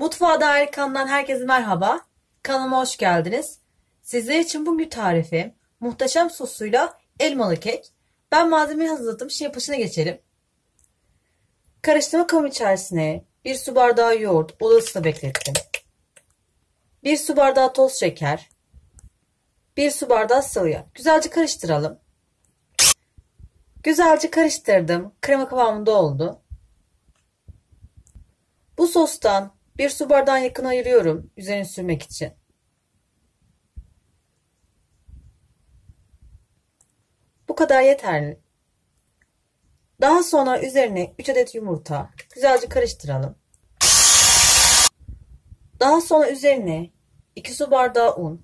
Mutfağa dair kanalından herkese merhaba. Kanalıma hoş geldiniz. Sizler için bugün tarifi muhteşem sosuyla elmalı kek. Ben malzemeyi hazırladım. Şimdi yapışına geçelim. Karıştırma kabı içerisine bir su bardağı yoğurt oda ısıda beklettim. Bir su bardağı toz şeker. Bir su bardağı sıvı yağ. Güzelce karıştıralım. Güzelce karıştırdım. Krema kıvamında oldu. Bu sostan bir su bardağın yakın ayırıyorum üzerine sürmek için. Bu kadar yeterli. Daha sonra üzerine 3 adet yumurta güzelce karıştıralım. Daha sonra üzerine 2 su bardağı un,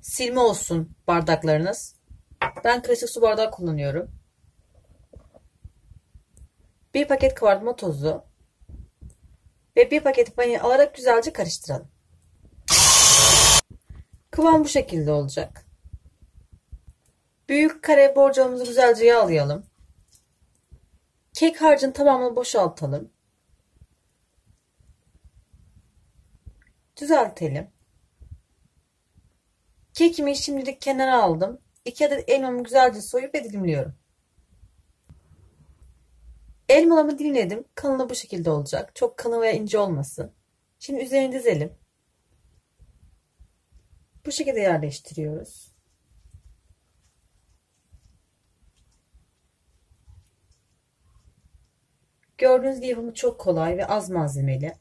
silme olsun bardaklarınız. Ben klasik su bardağı kullanıyorum. 1 paket kabartma tozu, ve bir paket vanilya alarak güzelce karıştıralım. Kıvam bu şekilde olacak. Büyük kare borcamımızı güzelce yağlayalım. Kek harcın tamamını boşaltalım. Düzeltelim. Kekimi şimdilik kenara aldım. 2 adet elmamı güzelce soyup ve dilimliyorum. Elmalarımı dilimledim. Kalınlığı bu şekilde olacak. Çok kalın veya ince olmasın. Şimdi üzerine dizelim. Bu şekilde yerleştiriyoruz. Gördüğünüz gibi yapımı çok kolay ve az malzemeli.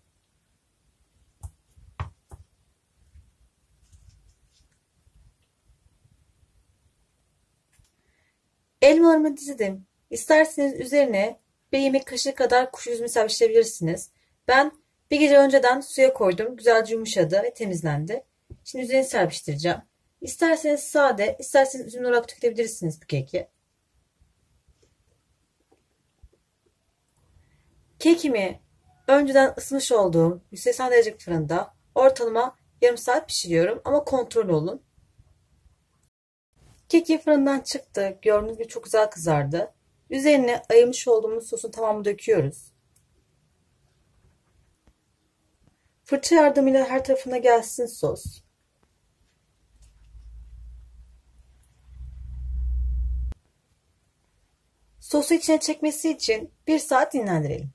Elmalarımı dizdim. İsterseniz üzerine bir yemek kaşığı kadar kuş üzümü serpiştirebilirsiniz. Ben bir gece önceden suya koydum. Güzelce yumuşadı ve temizlendi. Şimdi üzerine serpiştireceğim. İsterseniz sade, isterseniz üzümlü olarak tüketebilirsiniz bu keki. Kekimi önceden ısıtmış olduğum 180 derecelik fırında ortalama yarım saat pişiriyorum ama kontrol olun. Keki fırından çıktı. Gördüğünüz gibi çok güzel kızardı. Üzerine ayırmış olduğumuz sosun tamamı döküyoruz. Fırça yardımıyla her tarafına gelsin sos. Sosu içine çekmesi için 1 saat dinlendirelim.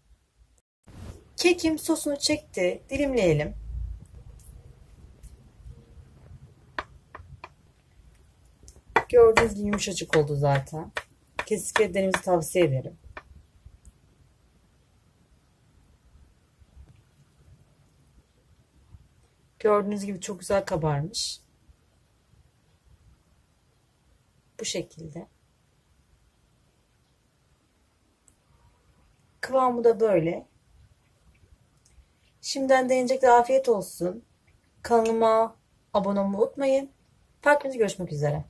Kekim sosunu çekti. Dilimleyelim. Gördüğünüz gibi yumuşacık oldu zaten kesinlikle denemenizi tavsiye ederim. Gördüğünüz gibi çok güzel kabarmış. Bu şekilde. Kıvamı da böyle. Şimdiden deneyecekler afiyet olsun. Kanalıma abone olmayı unutmayın. Farklı görüşmek üzere.